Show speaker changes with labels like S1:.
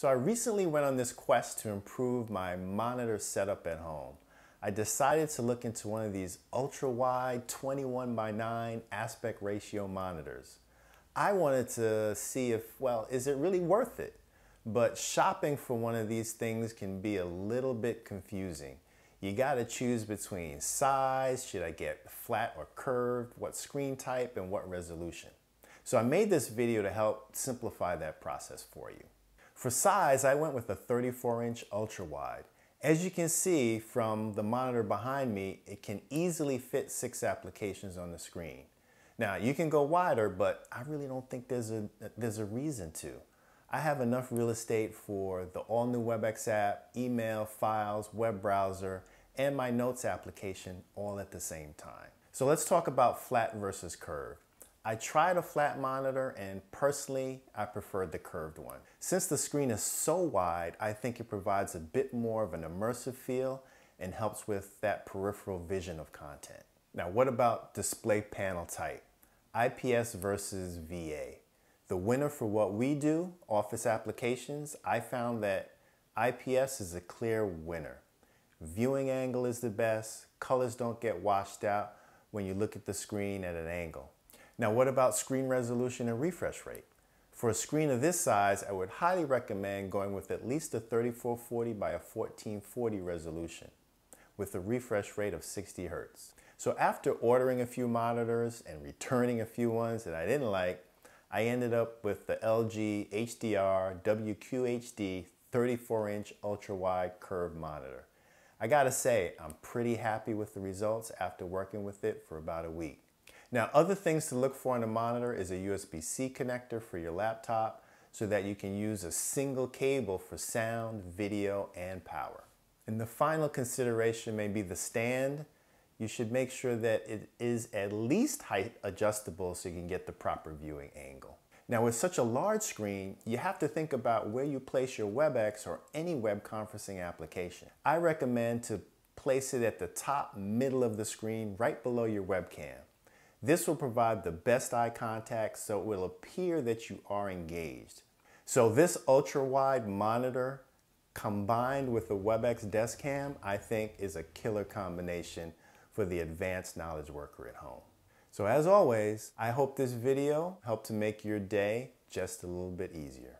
S1: So I recently went on this quest to improve my monitor setup at home. I decided to look into one of these ultra wide 21 by 9 aspect ratio monitors. I wanted to see if, well, is it really worth it? But shopping for one of these things can be a little bit confusing. You gotta choose between size, should I get flat or curved, what screen type, and what resolution. So I made this video to help simplify that process for you. For size, I went with a 34 inch ultra wide. As you can see from the monitor behind me, it can easily fit six applications on the screen. Now you can go wider, but I really don't think there's a, there's a reason to. I have enough real estate for the all new WebEx app, email, files, web browser, and my notes application all at the same time. So let's talk about flat versus curved. I tried a flat monitor and personally I preferred the curved one. Since the screen is so wide, I think it provides a bit more of an immersive feel and helps with that peripheral vision of content. Now what about display panel type? IPS versus VA. The winner for what we do, office applications, I found that IPS is a clear winner. Viewing angle is the best, colors don't get washed out when you look at the screen at an angle. Now, what about screen resolution and refresh rate? For a screen of this size, I would highly recommend going with at least a 3440 by a 1440 resolution with a refresh rate of 60 Hertz. So after ordering a few monitors and returning a few ones that I didn't like, I ended up with the LG HDR WQHD 34 inch ultra wide curved monitor. I gotta say, I'm pretty happy with the results after working with it for about a week. Now, other things to look for in a monitor is a USB-C connector for your laptop so that you can use a single cable for sound, video, and power. And the final consideration may be the stand. You should make sure that it is at least height adjustable so you can get the proper viewing angle. Now with such a large screen, you have to think about where you place your WebEx or any web conferencing application. I recommend to place it at the top middle of the screen right below your webcam. This will provide the best eye contact so it will appear that you are engaged. So this ultra wide monitor combined with the WebEx desk cam, I think is a killer combination for the advanced knowledge worker at home. So as always, I hope this video helped to make your day just a little bit easier.